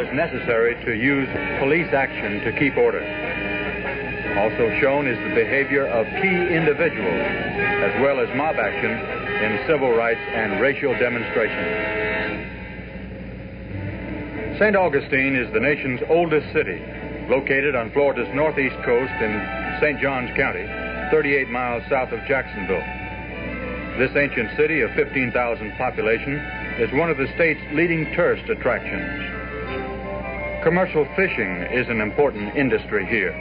was necessary to use police action to keep order. Also shown is the behavior of key individuals, as well as mob action in civil rights and racial demonstrations. St. Augustine is the nation's oldest city, located on Florida's northeast coast in St. Johns County, 38 miles south of Jacksonville. This ancient city of 15,000 population is one of the state's leading tourist attractions. Commercial fishing is an important industry here.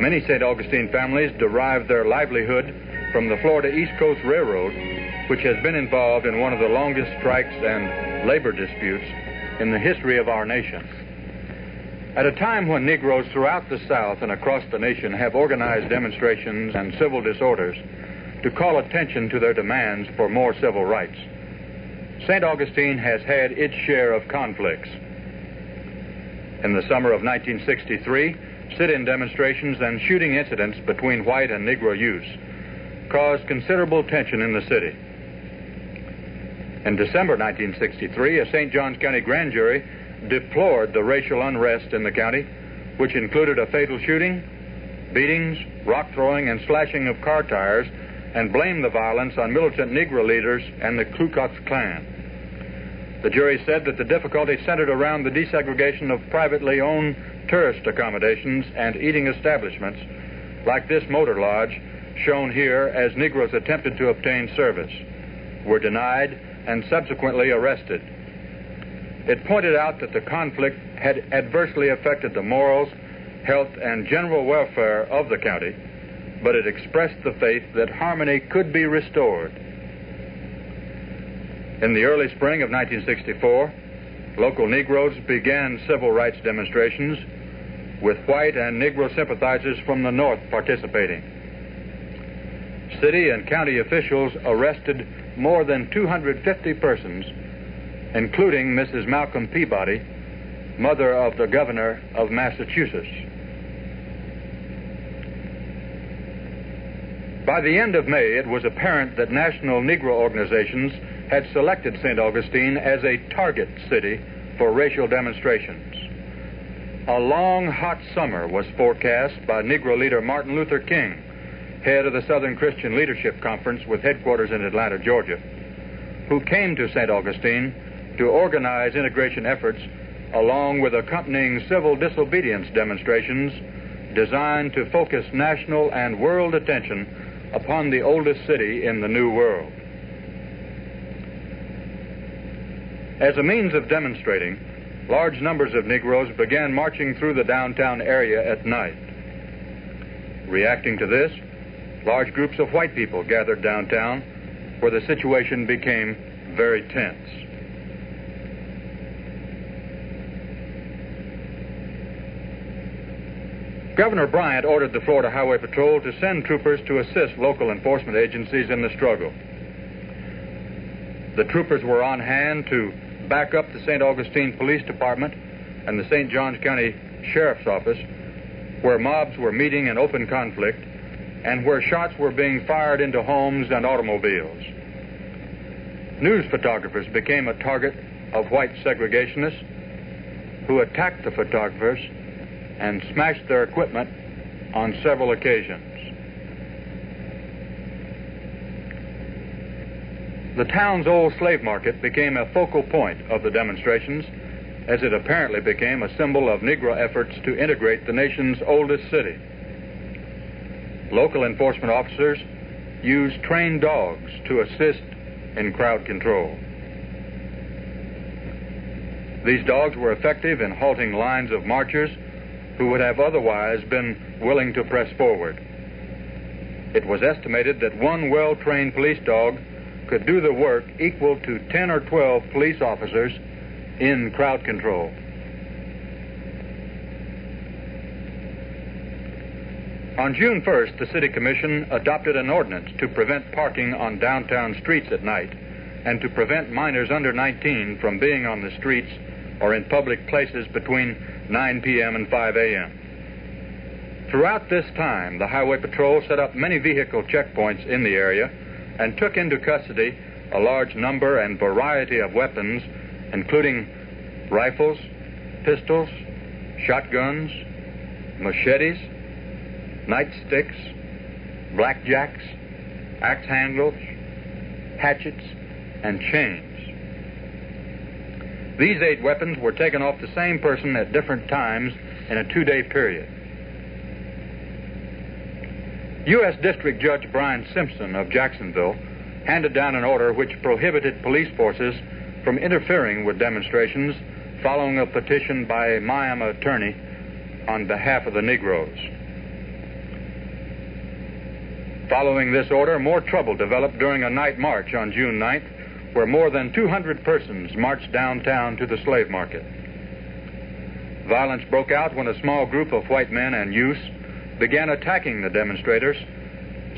Many St. Augustine families derive their livelihood from the Florida East Coast Railroad, which has been involved in one of the longest strikes and labor disputes in the history of our nation. At a time when Negroes throughout the South and across the nation have organized demonstrations and civil disorders to call attention to their demands for more civil rights, St. Augustine has had its share of conflicts. In the summer of 1963, sit-in demonstrations and shooting incidents between white and Negro youths caused considerable tension in the city. In December 1963, a St. Johns County grand jury deplored the racial unrest in the county, which included a fatal shooting, beatings, rock throwing, and slashing of car tires, and blamed the violence on militant Negro leaders and the Ku Klux Klan. The jury said that the difficulty centered around the desegregation of privately owned tourist accommodations and eating establishments, like this motor lodge shown here as Negroes attempted to obtain service, were denied and subsequently arrested. It pointed out that the conflict had adversely affected the morals, health, and general welfare of the county, but it expressed the faith that harmony could be restored. In the early spring of 1964, local Negroes began civil rights demonstrations with white and Negro sympathizers from the North participating. City and county officials arrested more than 250 persons including Mrs. Malcolm Peabody, mother of the governor of Massachusetts. By the end of May, it was apparent that national Negro organizations had selected St. Augustine as a target city for racial demonstrations. A long, hot summer was forecast by Negro leader Martin Luther King, head of the Southern Christian Leadership Conference with headquarters in Atlanta, Georgia, who came to St. Augustine to organize integration efforts along with accompanying civil disobedience demonstrations designed to focus national and world attention upon the oldest city in the New World. As a means of demonstrating, large numbers of Negroes began marching through the downtown area at night. Reacting to this, large groups of white people gathered downtown where the situation became very tense. Governor Bryant ordered the Florida Highway Patrol to send troopers to assist local enforcement agencies in the struggle. The troopers were on hand to back up the St. Augustine Police Department and the St. Johns County Sheriff's Office, where mobs were meeting in open conflict and where shots were being fired into homes and automobiles. News photographers became a target of white segregationists who attacked the photographers and smashed their equipment on several occasions. The town's old slave market became a focal point of the demonstrations as it apparently became a symbol of Negro efforts to integrate the nation's oldest city. Local enforcement officers used trained dogs to assist in crowd control. These dogs were effective in halting lines of marchers who would have otherwise been willing to press forward. It was estimated that one well trained police dog could do the work equal to 10 or 12 police officers in crowd control. On June 1st, the City Commission adopted an ordinance to prevent parking on downtown streets at night and to prevent minors under 19 from being on the streets or in public places between 9 p.m. and 5 a.m. Throughout this time, the Highway Patrol set up many vehicle checkpoints in the area and took into custody a large number and variety of weapons, including rifles, pistols, shotguns, machetes, nightsticks, blackjacks, axe handles, hatchets, and chains. These eight weapons were taken off the same person at different times in a two day period. U.S. District Judge Bryan Simpson of Jacksonville handed down an order which prohibited police forces from interfering with demonstrations following a petition by a Miami attorney on behalf of the Negroes. Following this order, more trouble developed during a night march on June 9th, where more than 200 persons marched downtown to the slave market. Violence broke out when a small group of white men and youths began attacking the demonstrators,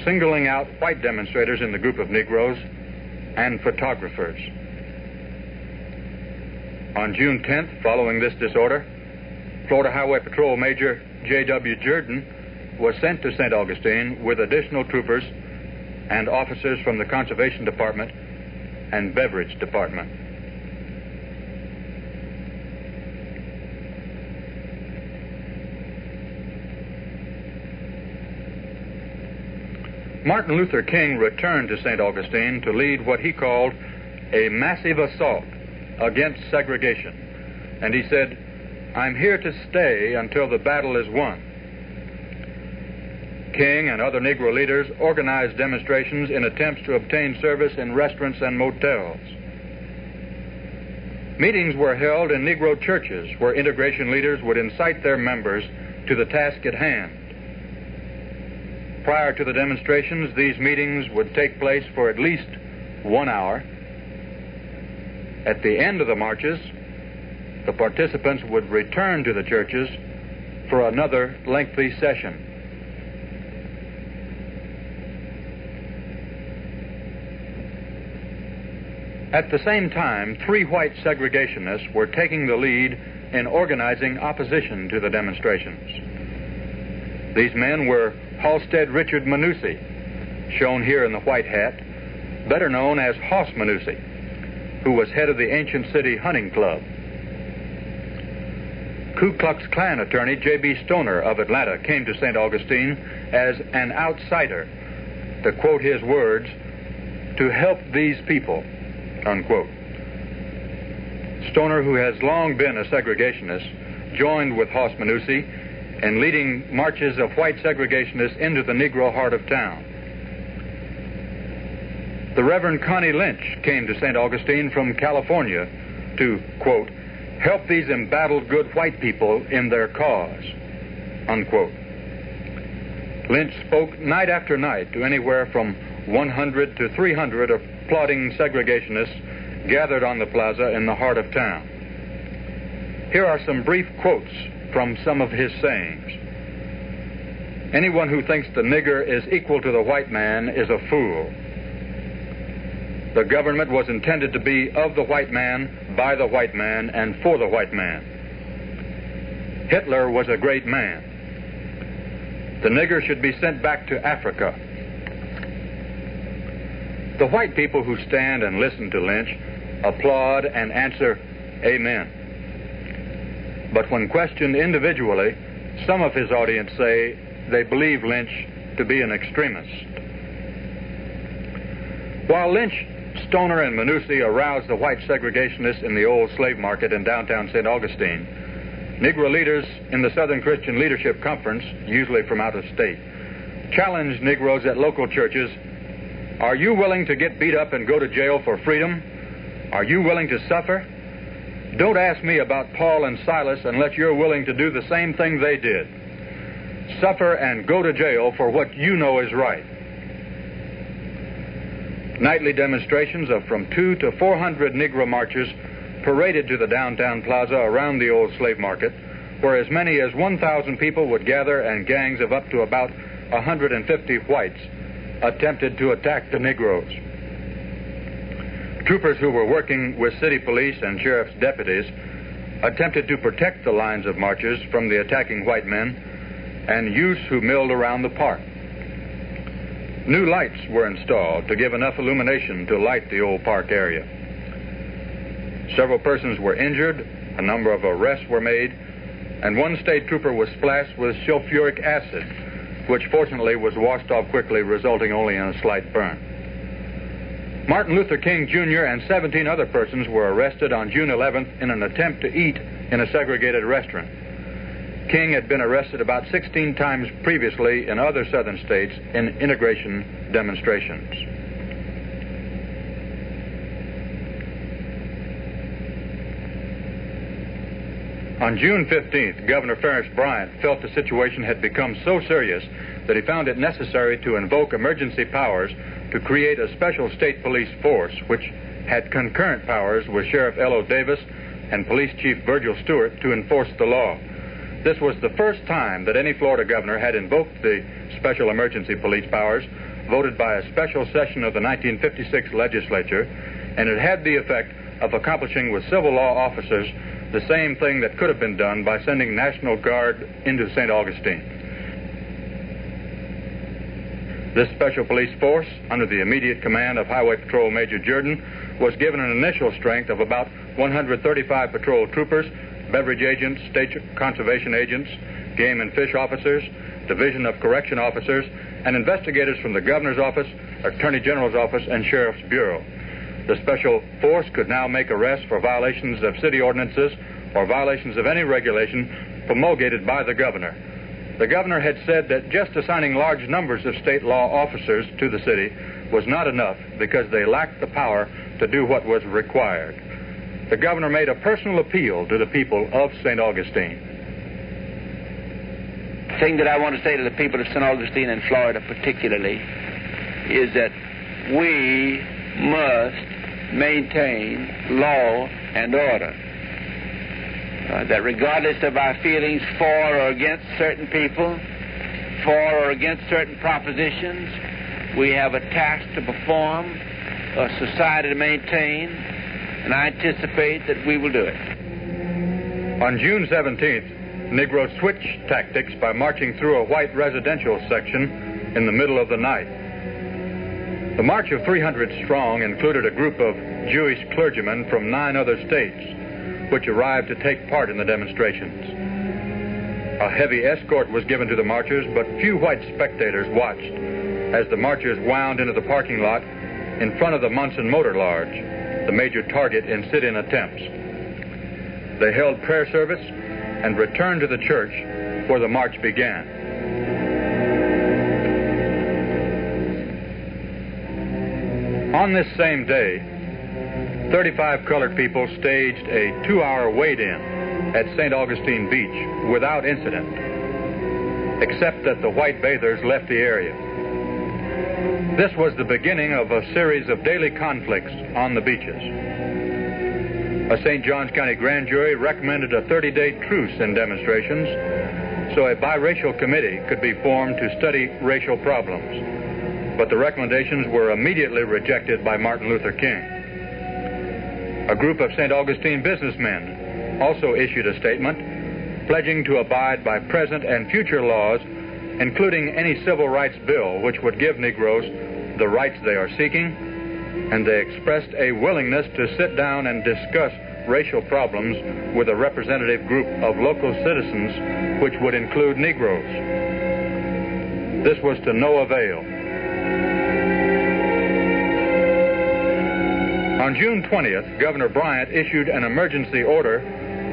singling out white demonstrators in the group of Negroes and photographers. On June 10th, following this disorder, Florida Highway Patrol Major J.W. Jordan was sent to St. Augustine with additional troopers and officers from the Conservation Department and Beverage Department. Martin Luther King returned to St. Augustine to lead what he called a massive assault against segregation. And he said, I'm here to stay until the battle is won. King and other Negro leaders organized demonstrations in attempts to obtain service in restaurants and motels. Meetings were held in Negro churches where integration leaders would incite their members to the task at hand. Prior to the demonstrations, these meetings would take place for at least one hour. At the end of the marches, the participants would return to the churches for another lengthy session. At the same time, three white segregationists were taking the lead in organizing opposition to the demonstrations. These men were Halstead Richard Manucy, shown here in the white hat, better known as Hoss Manucy, who was head of the Ancient City Hunting Club. Ku Klux Klan attorney J.B. Stoner of Atlanta came to St. Augustine as an outsider, to quote his words, to help these people, unquote. Stoner, who has long been a segregationist, joined with Manucy and leading marches of white segregationists into the Negro heart of town. The Reverend Connie Lynch came to St. Augustine from California to, quote, help these embattled good white people in their cause, unquote. Lynch spoke night after night to anywhere from 100 to 300 applauding segregationists gathered on the plaza in the heart of town. Here are some brief quotes from some of his sayings. Anyone who thinks the nigger is equal to the white man is a fool. The government was intended to be of the white man, by the white man, and for the white man. Hitler was a great man. The nigger should be sent back to Africa. The white people who stand and listen to Lynch applaud and answer, Amen. But when questioned individually, some of his audience say they believe Lynch to be an extremist. While Lynch, Stoner, and Manucy aroused the white segregationists in the old slave market in downtown St. Augustine, Negro leaders in the Southern Christian Leadership Conference, usually from out of state, challenged Negroes at local churches Are you willing to get beat up and go to jail for freedom? Are you willing to suffer? Don't ask me about Paul and Silas unless you're willing to do the same thing they did suffer and go to jail for what you know is right. Nightly demonstrations of from two to 400 Negro marchers paraded to the downtown plaza around the old slave market, where as many as 1,000 people would gather and gangs of up to about 150 whites attempted to attack the Negroes. Troopers who were working with city police and sheriff's deputies attempted to protect the lines of marchers from the attacking white men and youths who milled around the park. New lights were installed to give enough illumination to light the old park area. Several persons were injured A number of arrests were made, and one state trooper was splashed with sulfuric acid, which fortunately was washed off quickly, resulting only in a slight burn. Martin Luther King Jr. and 17 other persons were arrested on June 11th in an attempt to eat in a segregated restaurant. King had been arrested about 16 times previously in other southern states in integration demonstrations. On June 15th, Governor Farris Bryant felt the situation had become so serious that he found it necessary to invoke emergency powers to create a special state police force which had concurrent powers with Sheriff L.O. Davis and Police Chief Virgil Stuart to enforce the law. This was the first time that any Florida governor had invoked the special emergency police powers voted by a special session of the 1956 legislature, and it had the effect of accomplishing with civil law officers the same thing that could have been done by sending National Guard into St. Augustine. This special police force, under the immediate command of Highway Patrol Major Jordan, was given an initial strength of about 135 patrol troopers beverage agents, state conservation agents, game and fish officers, Division of Correction officers, and investigators from the Governor's Office, Attorney General's Office, and Sheriff's Bureau. The special force could now make arrests for violations of city ordinances or violations of any regulation promulgated by the Governor. The Governor had said that just assigning large numbers of state law officers to the city was not enough because they lacked the power to do what was required the governor made a personal appeal to the people of St. Augustine. The thing that I want to say to the people of St. Augustine and Florida particularly is that we must maintain law and order. Uh, that regardless of our feelings for or against certain people, for or against certain propositions, we have a task to perform, a society to maintain, and I anticipate that we will do it. On June 17th, Negroes switched tactics by marching through a white residential section in the middle of the night. The march of 300 strong included a group of Jewish clergymen from nine other states, which arrived to take part in the demonstrations. A heavy escort was given to the marchers, but few white spectators watched as the marchers wound into the parking lot in front of the Monson Motor Lodge the major target in sit in attempts. They held prayer service and returned to the church where the march began. On this same day, 35 colored people staged a two hour wade in at St. Augustine Beach without incident, except that the white bathers left the area. This was the beginning of a series of daily conflicts on the beaches. A St. Johns County grand jury recommended a 30 day truce in demonstrations so a biracial committee could be formed to study racial problems. But the recommendations were immediately rejected by Martin Luther King. A group of St. Augustine businessmen also issued a statement pledging to abide by present and future laws including any civil rights bill which would give Negroes the rights they are seeking, and they expressed a willingness to sit down and discuss racial problems with a representative group of local citizens, which would include Negroes. This was to no avail. On June 20th, Governor Bryant issued an emergency order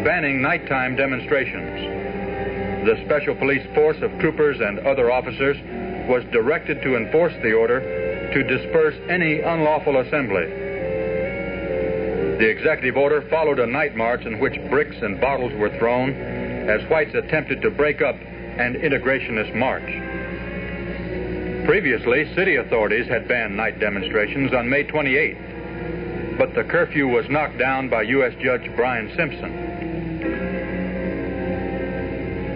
banning nighttime demonstrations the Special Police Force of troopers and other officers was directed to enforce the order to disperse any unlawful assembly. The executive order followed a night march in which bricks and bottles were thrown as whites attempted to break up an integrationist march. Previously, city authorities had banned night demonstrations on May 28th, but the curfew was knocked down by U.S. Judge Bryan Simpson.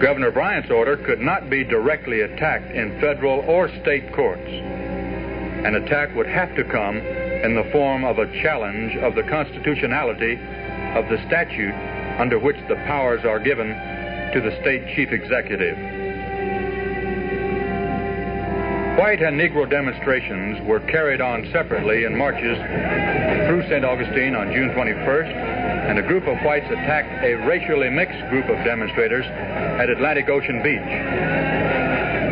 Governor Bryant's order could not be directly attacked in federal or state courts. An attack would have to come in the form of a challenge of the constitutionality of the statute under which the powers are given to the state chief executive. White and Negro demonstrations were carried on separately in marches through St. Augustine on June 21st and a group of whites attacked a racially mixed group of demonstrators at Atlantic Ocean Beach.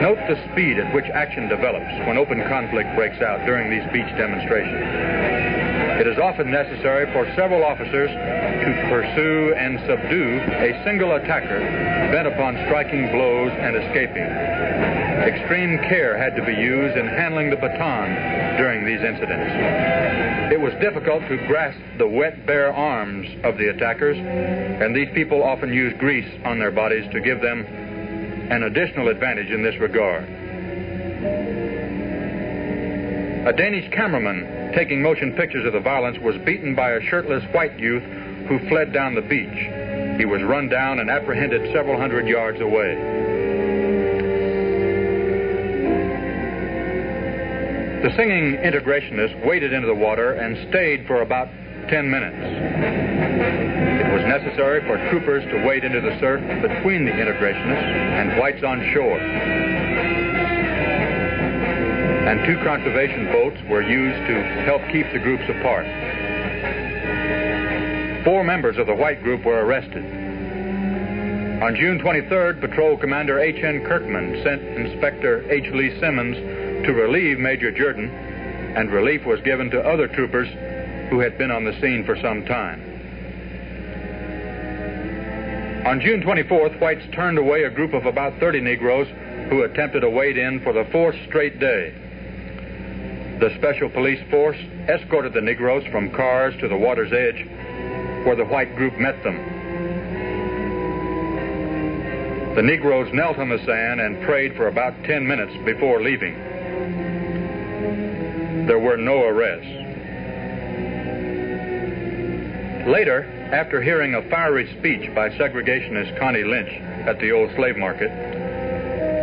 Note the speed at which action develops when open conflict breaks out during these beach demonstrations. It is often necessary for several officers to pursue and subdue a single attacker bent upon striking blows and escaping. Extreme care had to be used in handling the baton during these incidents. It was difficult to grasp the wet, bare arms of the attackers, and these people often used grease on their bodies to give them an additional advantage in this regard. A Danish cameraman taking motion pictures of the violence was beaten by a shirtless white youth who fled down the beach. He was run down and apprehended several hundred yards away. The singing integrationist waded into the water and stayed for about 10 minutes. It was necessary for troopers to wade into the surf between the integrationists and whites on shore and two conservation boats were used to help keep the groups apart. Four members of the white group were arrested. On June 23rd, Patrol Commander H.N. Kirkman sent Inspector H. Lee Simmons to relieve Major Jordan, and relief was given to other troopers who had been on the scene for some time. On June 24th, whites turned away a group of about 30 Negroes who attempted to wade in for the fourth straight day. The Special Police Force escorted the Negroes from cars to the water's edge, where the white group met them. The Negroes knelt on the sand and prayed for about 10 minutes before leaving. There were no arrests. Later, after hearing a fiery speech by segregationist Connie Lynch at the old slave market,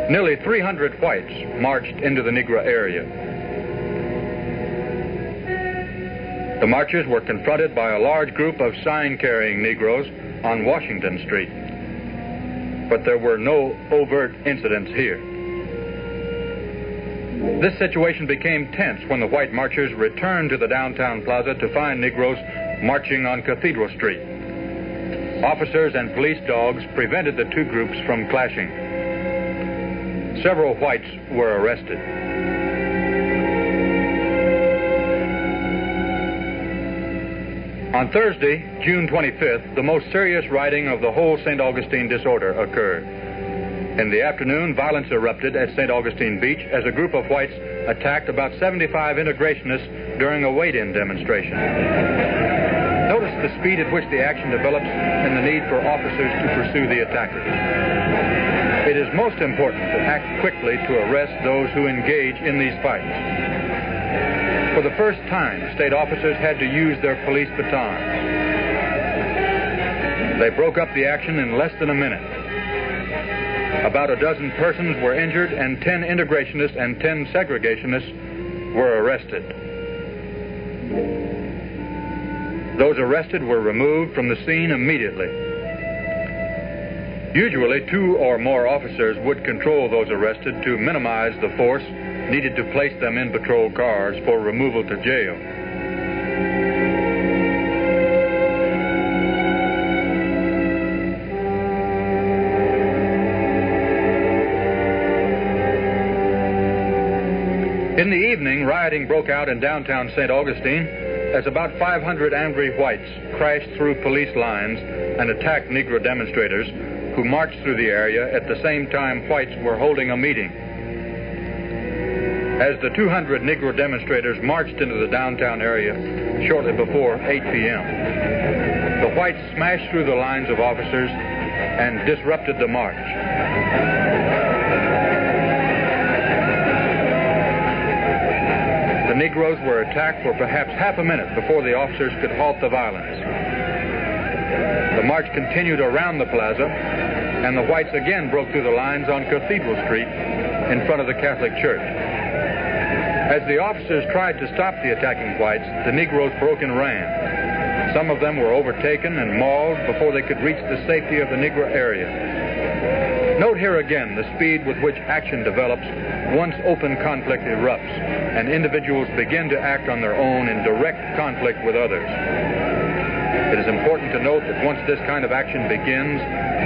nearly 300 whites marched into the Negro area. The marchers were confronted by a large group of sign carrying Negroes on Washington Street. But there were no overt incidents here. This situation became tense when the white marchers returned to the downtown plaza to find Negroes marching on Cathedral Street. Officers and police dogs prevented the two groups from clashing. Several whites were arrested. On Thursday, June 25th, the most serious rioting of the whole St. Augustine disorder occurred. In the afternoon, violence erupted at St. Augustine Beach as a group of whites attacked about 75 integrationists during a wade-in demonstration. Notice the speed at which the action develops and the need for officers to pursue the attackers. It is most important to act quickly to arrest those who engage in these fights. For the first time, state officers had to use their police batons. They broke up the action in less than a minute. About a dozen persons were injured, and 10 integrationists and 10 segregationists were arrested. Those arrested were removed from the scene immediately. Usually, two or more officers would control those arrested to minimize the force needed to place them in patrol cars for removal to jail. In the evening, rioting broke out in downtown St. Augustine as about 500 angry whites crashed through police lines and attacked Negro demonstrators who marched through the area at the same time whites were holding a meeting. As the 200 Negro demonstrators marched into the downtown area shortly before 8 p.m., the whites smashed through the lines of officers and disrupted the march. Negroes were attacked for perhaps half a minute before the officers could halt the violence. The march continued around the plaza, and the whites again broke through the lines on Cathedral Street in front of the Catholic Church. As the officers tried to stop the attacking whites, the Negroes broke and ran. Some of them were overtaken and mauled before they could reach the safety of the Negro area. Note here again the speed with which action develops once open conflict erupts and individuals begin to act on their own in direct conflict with others. It is important to note that once this kind of action begins,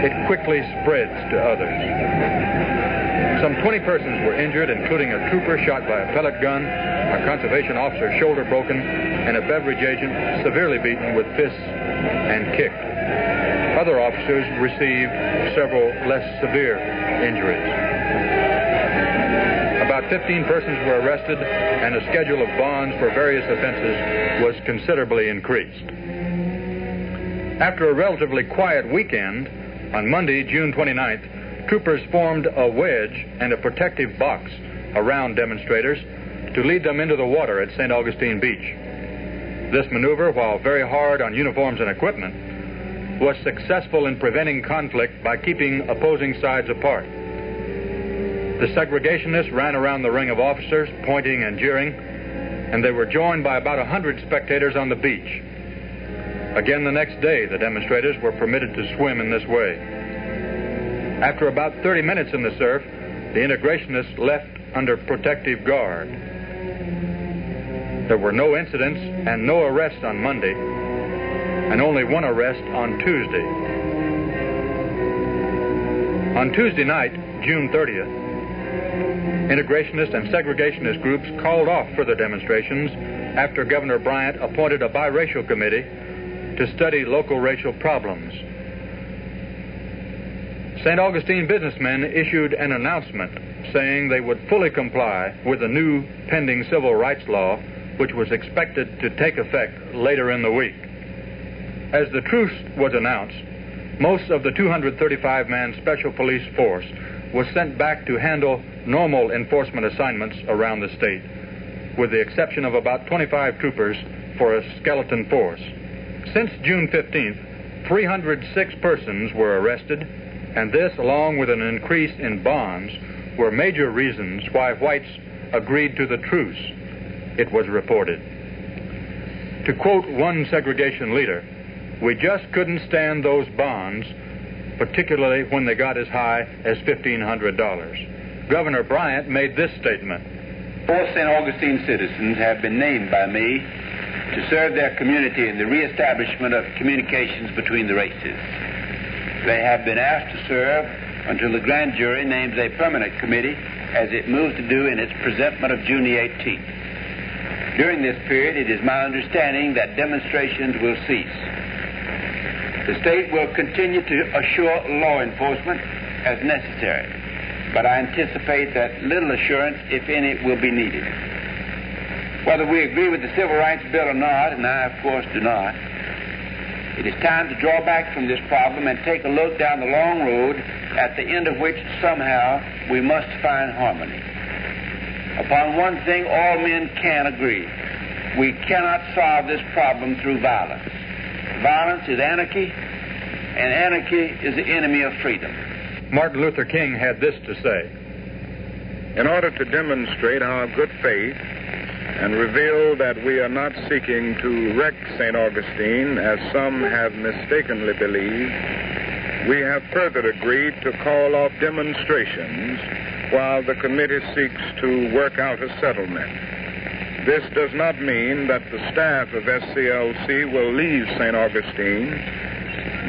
it quickly spreads to others. Some 20 persons were injured, including a trooper shot by a pellet gun, a conservation officer shoulder broken, and a beverage agent severely beaten with fists and kicked. Other officers received several less severe injuries. About 15 persons were arrested, and a schedule of bonds for various offenses was considerably increased. After a relatively quiet weekend, on Monday, June 29th, troopers formed a wedge and a protective box around demonstrators to lead them into the water at St. Augustine Beach. This maneuver, while very hard on uniforms and equipment, was successful in preventing conflict by keeping opposing sides apart. The segregationists ran around the ring of officers, pointing and jeering, and they were joined by about a hundred spectators on the beach. Again, the next day, the demonstrators were permitted to swim in this way. After about 30 minutes in the surf, the integrationists left under protective guard. There were no incidents and no arrests on Monday, and only one arrest on Tuesday. On Tuesday night, June 30th, integrationist and segregationist groups called off further demonstrations after Governor Bryant appointed a biracial committee to study local racial problems. St. Augustine businessmen issued an announcement saying they would fully comply with the new pending civil rights law, which was expected to take effect later in the week. As the truce was announced, most of the 235 man special police force was sent back to handle normal enforcement assignments around the state, with the exception of about 25 troopers for a skeleton force. Since June 15th, 306 persons were arrested, and this, along with an increase in bonds, were major reasons why whites agreed to the truce, it was reported. To quote one segregation leader, we just couldn't stand those bonds, particularly when they got as high as $1,500. Governor Bryant made this statement. Four St. Augustine citizens have been named by me to serve their community in the reestablishment of communications between the races. They have been asked to serve until the grand jury names a permanent committee as it moves to do in its presentment of June the 18th. During this period, it is my understanding that demonstrations will cease. The state will continue to assure law enforcement as necessary, but I anticipate that little assurance, if any, will be needed. Whether we agree with the Civil Rights Bill or not, and I, of course, do not, it is time to draw back from this problem and take a look down the long road at the end of which somehow we must find harmony. Upon one thing, all men can agree. We cannot solve this problem through violence. Violence is anarchy, and anarchy is the enemy of freedom. Martin Luther King had this to say In order to demonstrate our good faith and reveal that we are not seeking to wreck St. Augustine, as some have mistakenly believed, we have further agreed to call off demonstrations while the committee seeks to work out a settlement. This does not mean that the staff of SCLC will leave St. Augustine,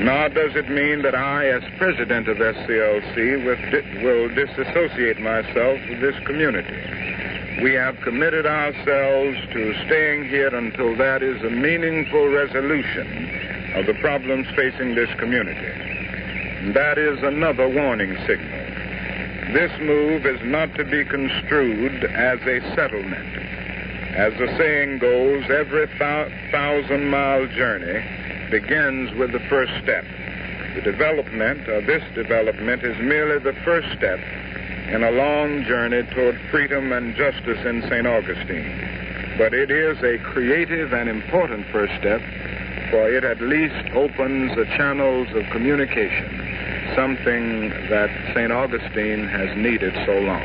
nor does it mean that I, as president of SCLC, will disassociate myself with this community. We have committed ourselves to staying here until that is a meaningful resolution of the problems facing this community. And that is another warning signal. This move is not to be construed as a settlement. As the saying goes, every thousand mile journey begins with the first step. The development, or this development, is merely the first step in a long journey toward freedom and justice in St. Augustine. But it is a creative and important first step, for it at least opens the channels of communication, something that St. Augustine has needed so long.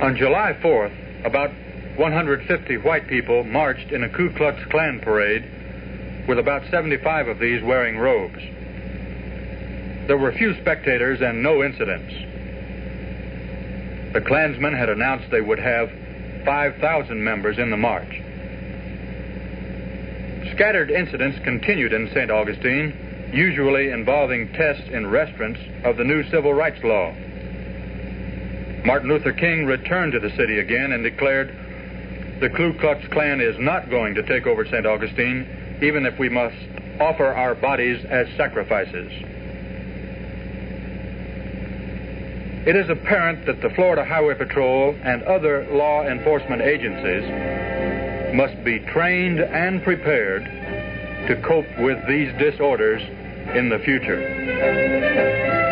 On July 4th, about 150 white people marched in a Ku Klux Klan parade, with about 75 of these wearing robes. There were few spectators and no incidents. The Klansmen had announced they would have 5,000 members in the march. Scattered incidents continued in St. Augustine, usually involving tests in restaurants of the new civil rights law. Martin Luther King returned to the city again and declared, The Ku Klux Klan is not going to take over St. Augustine, even if we must offer our bodies as sacrifices. It is apparent that the Florida Highway Patrol and other law enforcement agencies must be trained and prepared to cope with these disorders in the future.